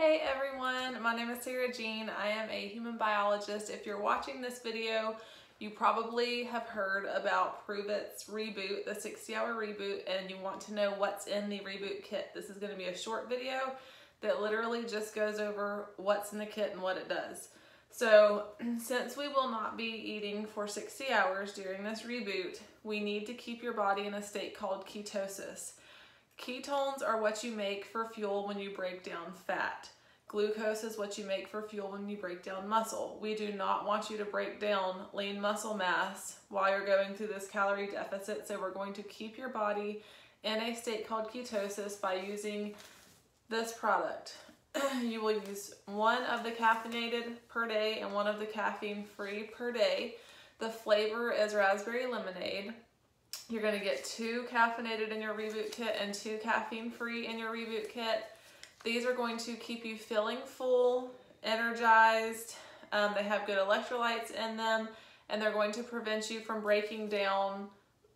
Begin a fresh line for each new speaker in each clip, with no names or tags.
Hey everyone, my name is Sarah Jean. I am a human biologist. If you're watching this video, you probably have heard about Pruvit's reboot, the 60 hour reboot, and you want to know what's in the reboot kit. This is gonna be a short video that literally just goes over what's in the kit and what it does. So since we will not be eating for 60 hours during this reboot, we need to keep your body in a state called ketosis. Ketones are what you make for fuel when you break down fat. Glucose is what you make for fuel when you break down muscle. We do not want you to break down lean muscle mass while you're going through this calorie deficit, so we're going to keep your body in a state called ketosis by using this product. you will use one of the caffeinated per day and one of the caffeine free per day. The flavor is raspberry lemonade. You're gonna get two caffeinated in your reboot kit and two caffeine free in your reboot kit. These are going to keep you feeling full, energized. Um, they have good electrolytes in them and they're going to prevent you from breaking down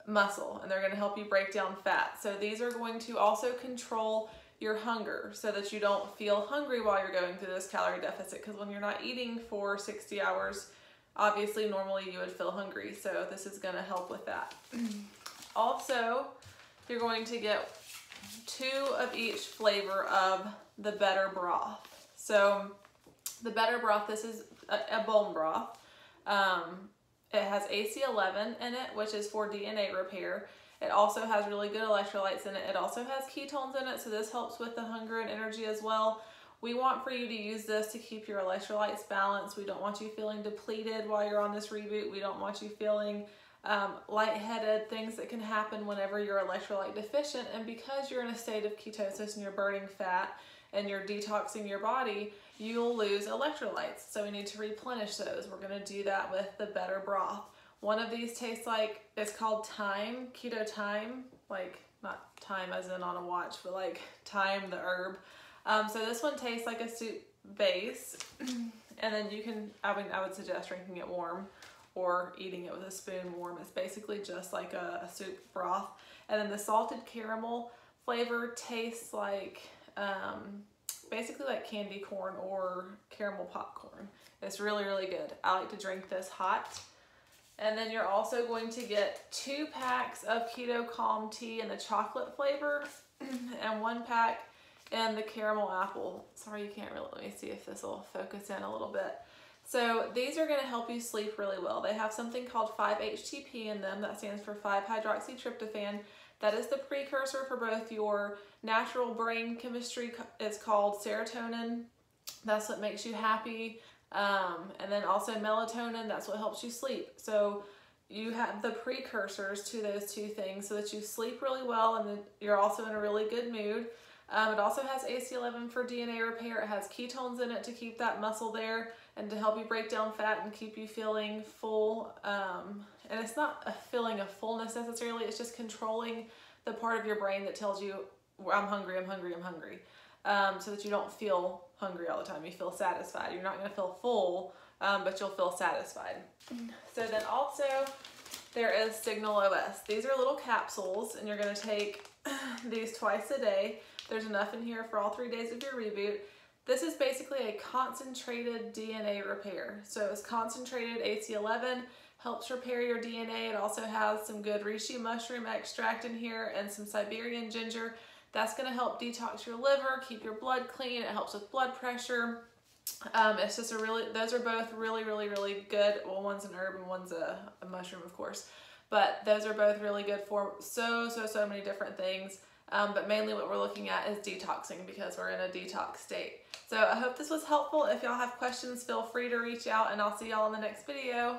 muscle and they're going to help you break down fat. So these are going to also control your hunger so that you don't feel hungry while you're going through this calorie deficit because when you're not eating for 60 hours, obviously normally you would feel hungry. So this is going to help with that. Also, you're going to get two of each flavor of the better broth. So the better broth, this is a, a bone broth. Um, it has AC11 in it, which is for DNA repair. It also has really good electrolytes in it. It also has ketones in it, so this helps with the hunger and energy as well. We want for you to use this to keep your electrolytes balanced. We don't want you feeling depleted while you're on this reboot. We don't want you feeling um, lightheaded, things that can happen whenever you're electrolyte deficient. And because you're in a state of ketosis and you're burning fat and you're detoxing your body, you'll lose electrolytes. So we need to replenish those. We're gonna do that with the better broth. One of these tastes like, it's called Thyme, Keto Thyme, like not time as in on a watch, but like thyme, the herb. Um, so this one tastes like a soup base. and then you can, I mean, I would suggest drinking it warm or eating it with a spoon warm. It's basically just like a, a soup broth. And then the salted caramel flavor tastes like um, basically like candy corn or caramel popcorn. It's really, really good. I like to drink this hot. And then you're also going to get two packs of Keto Calm tea in the chocolate flavor and one pack in the caramel apple. Sorry, you can't really, let me see if this will focus in a little bit. So these are gonna help you sleep really well. They have something called 5-HTP in them, that stands for 5-hydroxytryptophan. That is the precursor for both your natural brain chemistry, it's called serotonin. That's what makes you happy. Um, and then also melatonin, that's what helps you sleep. So you have the precursors to those two things so that you sleep really well and you're also in a really good mood. Um, it also has AC11 for DNA repair. It has ketones in it to keep that muscle there and to help you break down fat and keep you feeling full. Um, and it's not a feeling of fullness necessarily, it's just controlling the part of your brain that tells you, I'm hungry, I'm hungry, I'm hungry. Um, so that you don't feel hungry all the time. You feel satisfied. You're not going to feel full, um, but you'll feel satisfied. So then also there is Signal OS. These are little capsules and you're going to take these twice a day. There's enough in here for all three days of your reboot. This is basically a concentrated DNA repair. So it's concentrated AC11, helps repair your DNA. It also has some good reishi mushroom extract in here and some Siberian ginger. That's gonna help detox your liver, keep your blood clean. It helps with blood pressure. Um, it's just a really, those are both really, really, really good. Well, one's an herb and one's a, a mushroom, of course. But those are both really good for so, so, so many different things. Um, but mainly what we're looking at is detoxing because we're in a detox state. So I hope this was helpful. If y'all have questions, feel free to reach out and I'll see y'all in the next video.